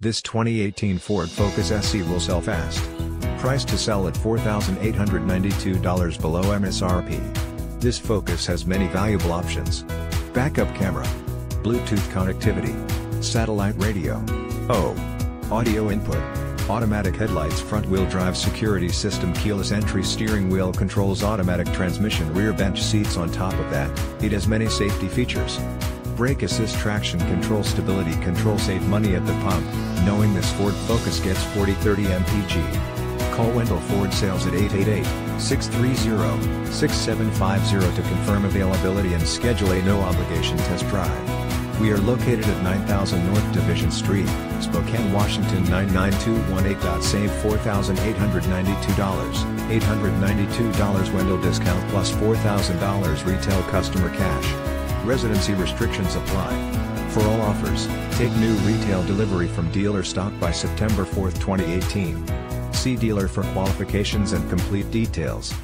This 2018 Ford Focus SE will sell fast. Price to sell at $4,892 below MSRP. This Focus has many valuable options. Backup camera. Bluetooth connectivity. Satellite radio. O. Audio input. Automatic headlights front-wheel drive security system keyless entry steering wheel controls automatic transmission rear bench seats on top of that, it has many safety features. Brake assist traction control stability control save money at the pump, knowing this Ford Focus gets 4030 mpg. Call Wendle Ford Sales at 888-630-6750 to confirm availability and schedule a no-obligation test drive. We are located at 9000 North Division Street, Spokane, Washington 99218. Save $4,892, $892 Wendle discount plus $4,000 retail customer cash. Residency restrictions apply. For all offers, take new retail delivery from dealer stock by September 4, 2018. See dealer for qualifications and complete details.